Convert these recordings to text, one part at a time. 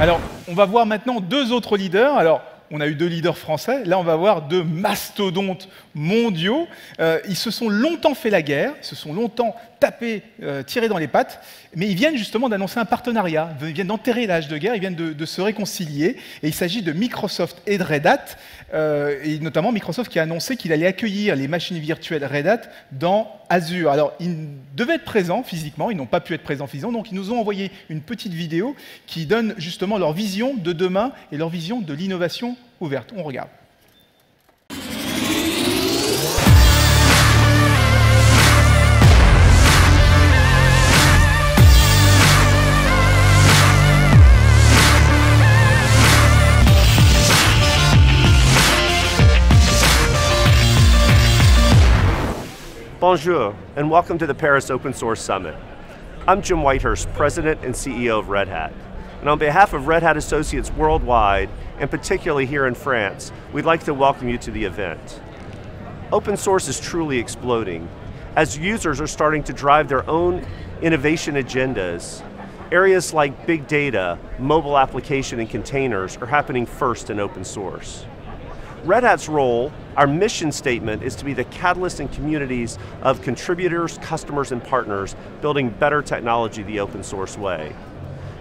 Alors, on va voir maintenant deux autres leaders. Alors, on a eu deux leaders français, là on va voir deux mastodontes mondiaux. Euh, ils se sont longtemps fait la guerre, ils se sont longtemps tapés, euh, tirés dans les pattes, mais ils viennent justement d'annoncer un partenariat, ils viennent d'enterrer l'âge de guerre, ils viennent de, se réconcilier, et il s'agit de Microsoft et de Red Hat, euh, et notamment Microsoft qui a annoncé qu'il allait accueillir les machines virtuelles Red Hat dans Azure. Alors, ils devaient être présents physiquement, ils n'ont pas pu être présents physiquement, donc ils nous ont envoyé une petite vidéo qui donne justement leur vision de demain et leur vision de l'innovation ouverte. On regarde. Bonjour, and welcome to the Paris Open Source Summit. I'm Jim Whitehurst, President and CEO of Red Hat. And on behalf of Red Hat Associates worldwide, and particularly here in France, we'd like to welcome you to the event. Open source is truly exploding. As users are starting to drive their own innovation agendas, areas like big data, mobile application, and containers are happening first in open source. Red Hat's role, our mission statement, is to be the catalyst in communities of contributors, customers, and partners building better technology the open source way.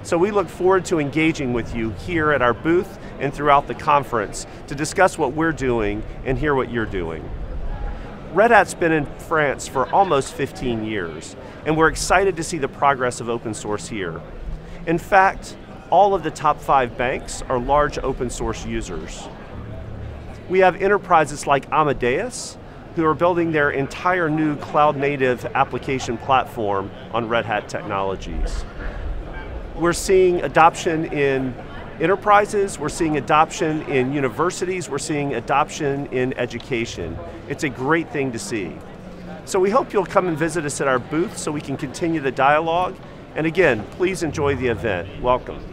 So we look forward to engaging with you here at our booth and throughout the conference to discuss what we're doing and hear what you're doing. Red Hat's been in France for almost 15 years, and we're excited to see the progress of open source here. In fact, all of the top five banks are large open source users. We have enterprises like Amadeus, who are building their entire new cloud native application platform on Red Hat technologies. We're seeing adoption in enterprises, we're seeing adoption in universities, we're seeing adoption in education. It's a great thing to see. So we hope you'll come and visit us at our booth so we can continue the dialogue. And again, please enjoy the event. Welcome.